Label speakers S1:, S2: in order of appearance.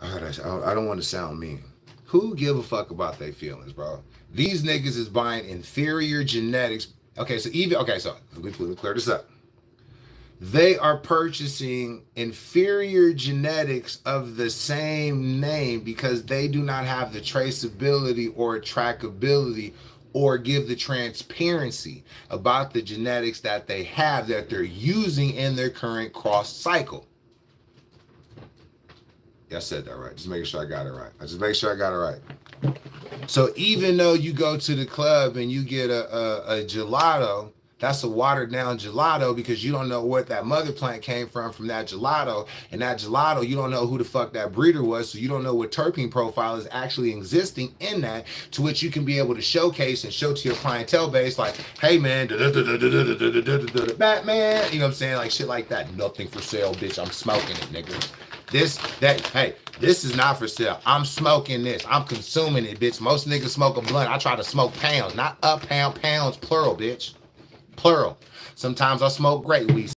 S1: I don't, I don't want to sound mean. Who give a fuck about their feelings, bro? These niggas is buying inferior genetics. Okay, so even okay, so let me, let me clear this up. They are purchasing inferior genetics of the same name because they do not have the traceability or trackability or give the transparency about the genetics that they have that they're using in their current cross cycle. I said that right. Just making sure I got it right. I just make sure I got it right. So even though you go to the club and you get a, a, a gelato, that's a watered down gelato because you don't know what that mother plant came from from that gelato. And that gelato, you don't know who the fuck that breeder was. So you don't know what terpene profile is actually existing in that, to which you can be able to showcase and show to your clientele base, like, hey man, Batman, you know what I'm saying? Like shit like that. Nothing for sale, bitch. I'm smoking it, nigga. This, that, hey, this is not for sale. I'm smoking this. I'm consuming it, bitch. Most niggas smoke a blunt. I try to smoke pounds, not a pound, pounds, plural, bitch. Plural. Sometimes I smoke great weed.